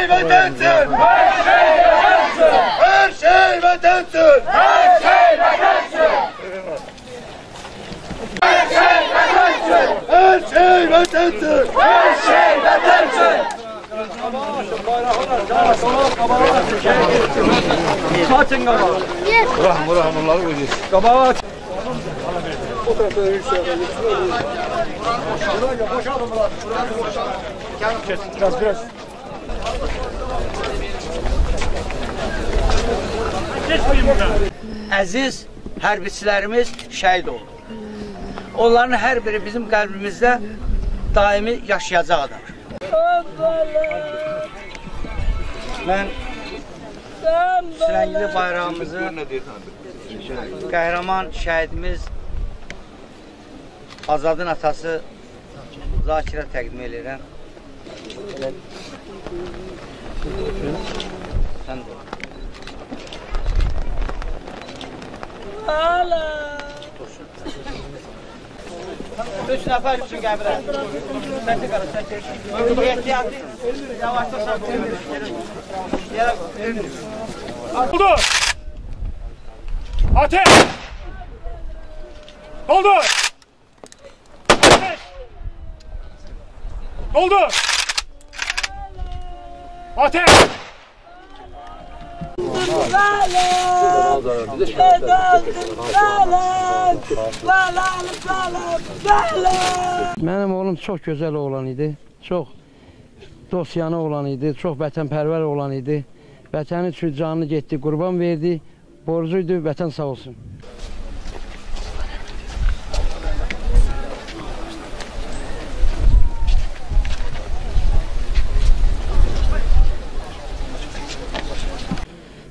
şey vatensin! Her şey vatensin! Her şey vatensin! Her şey vatensin! Her şey vatensin! Her şey vatensin! Her şey vatensin! Açın kabağı. Burak, Burak onları koyacağız. Kabağı aç. O Biraz biraz. Əziz hərbiçilərimiz şəhid oldu. Onların hər biri bizim qəlbimizdə daimi yaşayacaqdır. Mən Sürəngili bayrağımızı qəhrəman şəhidimiz Azadın atası Zakirə təqdim edirəm. Elə- Üç nəfər üçün qəbrə. Çəkil qara, çəkil. Ehtiyatlı. Yavaşla sən. Yerə qoy. Oldu. Ateş. Oldu. Ateş. Oldu. Ateş. Mənim oğlum çox gözəl oğlan idi. Çox dosyanı olan idi, çox vətənpərvər olan idi. Vətəni üçün canını getdi, qurban verdi. Borcuydu, vətən sağ olsun.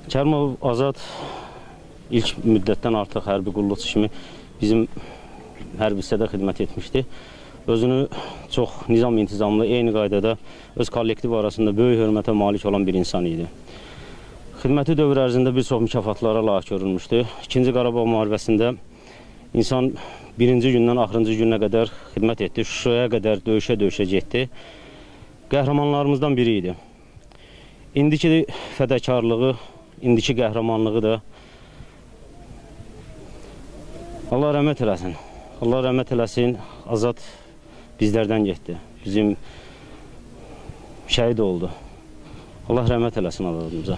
Kərimov Azad ilk müddətdən artıq hərbi qulluqçu kimi bizim hərbi hissədə xidmət etmişdi. Özünü çox nizam intizamlı, eyni qaydada öz kollektiv arasında böyük hörmətə malik olan bir insan idi. Xidməti dövr ərzində bir çox mükafatlara layiq görülmüşdü. İkinci Qarabağ müharibəsində insan birinci gündən axırıncı günə qədər xidmət etdi. Şuşaya qədər döyüşə-döyüşə getdi. Qəhrəmanlarımızdan biri idi. İndiki fədakarlığı, indiki qəhrəmanlığı da Allah rəhmət eləsin. Allah rəhmət eləsin. Azad bizlərdən getdi. Bizim şəhid oldu. Allah rəhmət eləsin Azadımıza.